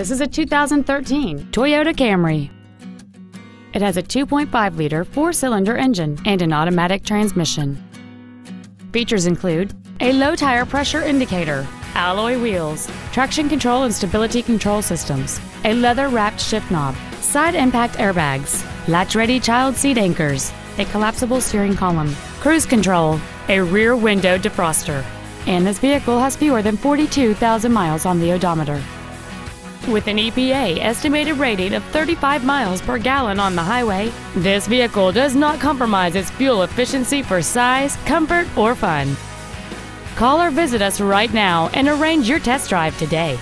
This is a 2013 Toyota Camry. It has a 2.5 liter four cylinder engine and an automatic transmission. Features include a low tire pressure indicator, alloy wheels, traction control and stability control systems, a leather wrapped shift knob, side impact airbags, latch ready child seat anchors, a collapsible steering column, cruise control, a rear window defroster, and this vehicle has fewer than 42,000 miles on the odometer. With an EPA estimated rating of 35 miles per gallon on the highway, this vehicle does not compromise its fuel efficiency for size, comfort, or fun. Call or visit us right now and arrange your test drive today.